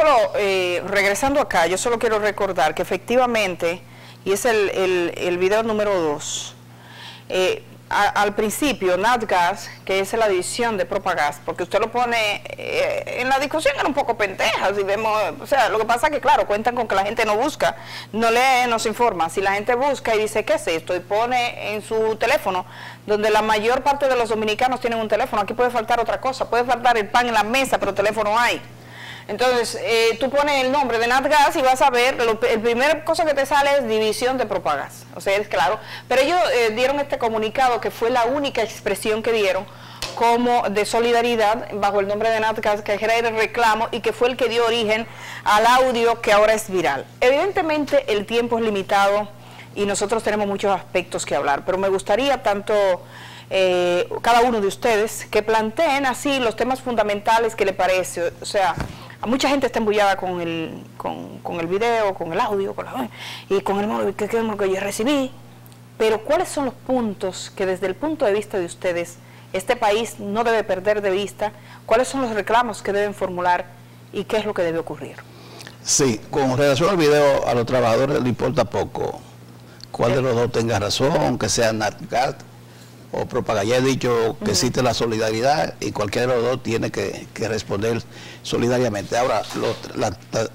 solo, eh, regresando acá, yo solo quiero recordar que efectivamente, y es el, el, video número dos, eh, al principio, NatGas, que es la división de Propagas, porque usted lo pone eh, en la discusión, era un poco penteja, si vemos, o sea, lo que pasa es que, claro, cuentan con que la gente no busca, no lee, no se informa. Si la gente busca y dice, ¿qué es esto? Y pone en su teléfono, donde la mayor parte de los dominicanos tienen un teléfono, aquí puede faltar otra cosa, puede faltar el pan en la mesa, pero teléfono hay. Entonces, eh, tú pones el nombre de NatGas y vas a ver, el primer cosa que te sale es división de propagas. O sea, es claro. Pero ellos eh, dieron este comunicado que fue la única expresión que dieron como de solidaridad bajo el nombre de NatGas, que era el reclamo y que fue el que dio origen al audio que ahora es viral. Evidentemente el tiempo es limitado y nosotros tenemos muchos aspectos que hablar, pero me gustaría tanto eh, cada uno de ustedes que planteen así los temas fundamentales que le parece, o sea, mucha gente está embullada con el, con, el video, con el audio, con la, y con el móvil que, que yo recibí. Pero ¿cuáles son los puntos que desde el punto de vista de ustedes este país no debe perder de vista? ¿Cuáles son los reclamos que deben formular y qué es lo que debe ocurrir? Sí, con relación al video, a los trabajadores le importa poco cuál de los dos tenga razón, que sea NatGat o propaganda. Ya he dicho que existe la solidaridad y cualquiera de los dos tiene que, responder solidariamente. Ahora,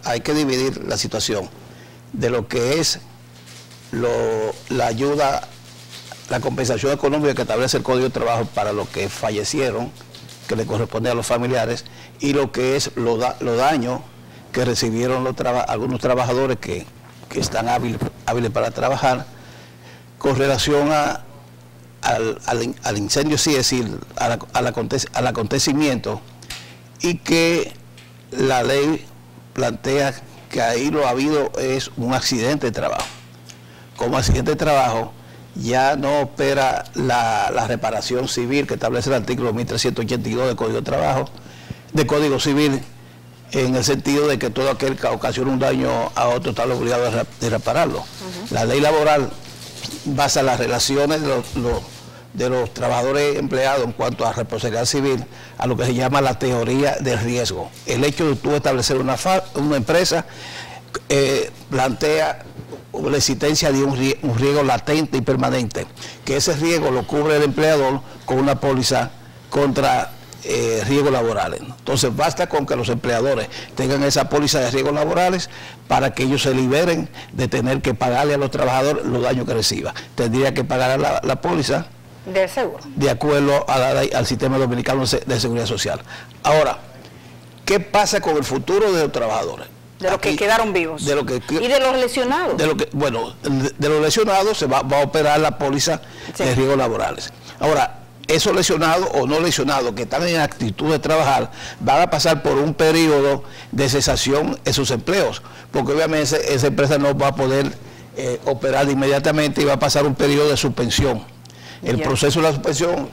hay que dividir la situación de lo que es la ayuda, la compensación económica que establece el Código de Trabajo para los que fallecieron, que le corresponde a los familiares, y lo que es los daños que recibieron los algunos trabajadores que, están hábiles para trabajar con relación a al, incendio, sí, es decir, al, al, acontecimiento, y que la ley plantea que ahí lo ha habido es un accidente de trabajo. Como accidente de trabajo ya no opera la, reparación civil que establece el artículo 1382 del Código de Trabajo, de Código Civil, en el sentido de que todo aquel que ocasiona un daño a otro está obligado de repararlo. La ley laboral basa las relaciones de los de los trabajadores empleados en cuanto a responsabilidad civil a lo que se llama la teoría del riesgo. El hecho de tú establecer una, una empresa eh, plantea la existencia de un riesgo, latente y permanente, que ese riesgo lo cubre el empleador con una póliza contra eh, riesgos laborales. Entonces basta con que los empleadores tengan esa póliza de riesgos laborales para que ellos se liberen de tener que pagarle a los trabajadores los daños que reciban. Tendría que pagar la, la póliza de seguro. De acuerdo al sistema dominicano de seguridad social. Ahora, ¿qué pasa con el futuro de los trabajadores? De los que quedaron vivos. De lo que, y de los lesionados. De lo que, bueno, de, los lesionados se va, a operar la póliza de riesgos laborales. Ahora, esos lesionados o no lesionados que están en actitud de trabajar van a pasar por un periodo de cesación en sus empleos, porque obviamente esa empresa no va a poder eh, operar inmediatamente y va a pasar un periodo de suspensión. El proceso de la suspensión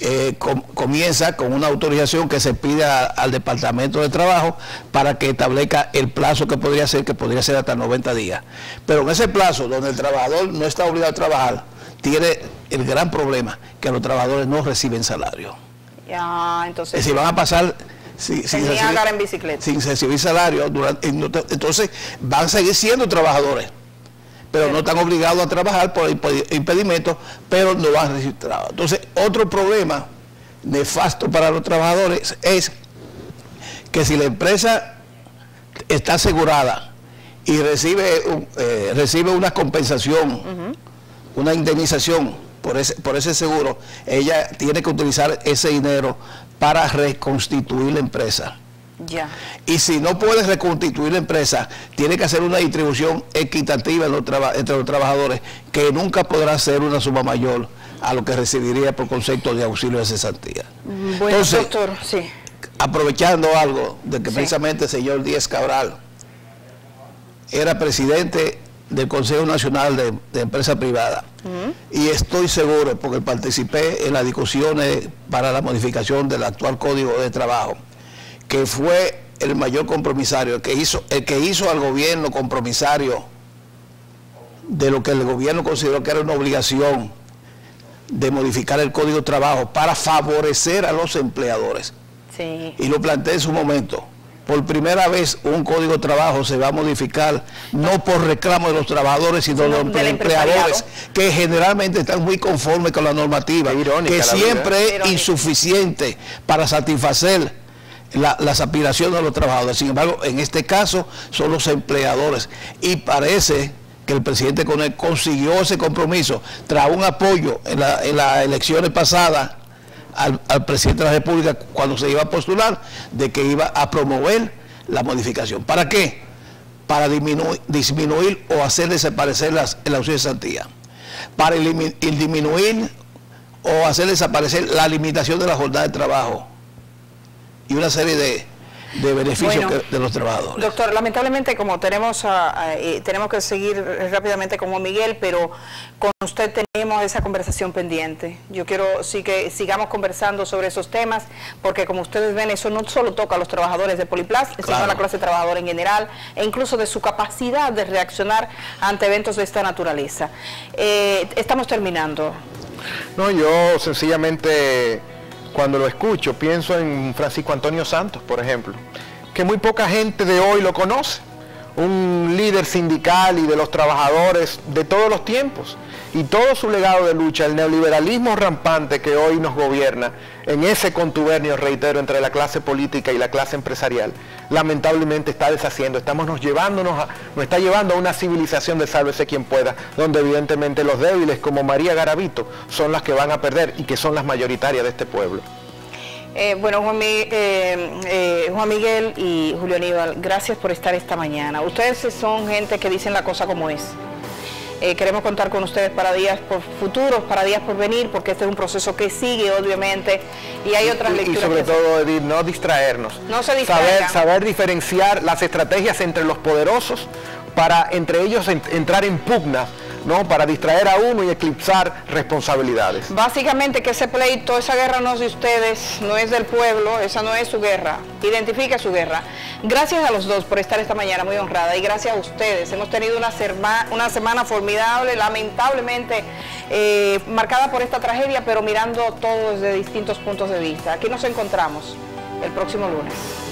eh, comienza con una autorización que se pide al Departamento de Trabajo para que establezca el plazo que podría ser, que podría ser hasta 90 días. Pero en ese plazo, donde el trabajador no está obligado a trabajar, tiene el gran problema que los trabajadores no reciben salario. Ya, entonces... Si van a pasar sin, recibir, en bicicleta. sin recibir salario, durante, entonces van a seguir siendo trabajadores pero no están obligados a trabajar por impedimentos, pero no van registrados. Entonces, otro problema nefasto para los trabajadores es que si la empresa está asegurada y recibe, eh, recibe una compensación, una indemnización por ese, por ese seguro, ella tiene que utilizar ese dinero para reconstituir la empresa. Y si no puede reconstituir la empresa, tiene que hacer una distribución equitativa entre los trabajadores, que nunca podrá ser una suma mayor a lo que recibiría por concepto de auxilio de cesantía. Mm, bueno, doctor, sí. Aprovechando algo de que precisamente el señor Díaz Cabral era presidente del Consejo Nacional de, Empresa Privada. Y estoy seguro, porque participé en las discusiones para la modificación del actual Código de Trabajo, que fue el mayor compromisario, el que hizo, el que hizo al gobierno compromisario de lo que el gobierno consideró que era una obligación de modificar el código de trabajo para favorecer a los empleadores. Y lo planteé en su momento, por primera vez un código de trabajo se va a modificar no por reclamo de los trabajadores, sino, de los empleadores, que generalmente están muy conformes con la normativa, que siempre es insuficiente para satisfacer las aspiraciones de los trabajadores. Sin embargo, en este caso son los empleadores. Y parece que el presidente consiguió ese compromiso tras un apoyo en, las elecciones pasadas al, presidente de la República cuando se iba a postular de que iba a promover la modificación. ¿Para qué? Para disminuir, o hacer desaparecer las, el de Santía. Para disminuir o hacer desaparecer la limitación de la jornada de trabajo y una serie de, beneficios de los trabajadores. Doctor, lamentablemente como tenemos tenemos que seguir rápidamente con Juan Miguel, pero con usted tenemos esa conversación pendiente. Yo quiero sí que sigamos conversando sobre esos temas, porque como ustedes ven, eso no solo toca a los trabajadores de Poliplas, sino a la clase trabajadora en general, e incluso de su capacidad de reaccionar ante eventos de esta naturaleza. Eh, estamos terminando. No, yo sencillamente cuando lo escucho, pienso en Francisco Antonio Santos, por ejemplo, que muy poca gente de hoy lo conoce, un líder sindical y de los trabajadores de todos los tiempos. Y todo su legado de lucha, el neoliberalismo rampante que hoy nos gobierna, en ese contubernio, reitero, entre la clase política y la clase empresarial, lamentablemente está deshaciendo, estamos nos llevándonos nos está llevando a una civilización de sálvese quien pueda, donde evidentemente los débiles como María Garavito son las que van a perder y que son las mayoritarias de este pueblo. Eh, bueno, Juan, eh, eh, Juan, Miguel y Julio Aníbal, gracias por estar esta mañana. Ustedes son gente que dicen la cosa como es. Eh, queremos contar con ustedes para días por futuros, para días por venir, porque este es un proceso que sigue, obviamente, y hay otras lecturas. Y sobre todo, Edith, no distraernos. No se saber, saber diferenciar las estrategias entre los poderosos para entre ellos entrar en pugna ¿no? Para distraer a uno y eclipsar responsabilidades. Básicamente que ese pleito, esa guerra no es de ustedes, no es del pueblo, esa no es su guerra. Identifique su guerra. Gracias a los dos por estar esta mañana muy honrada y gracias a ustedes. Hemos tenido una, una semana formidable, lamentablemente eh, marcada por esta tragedia, pero mirando todo desde distintos puntos de vista. Aquí nos encontramos el próximo lunes.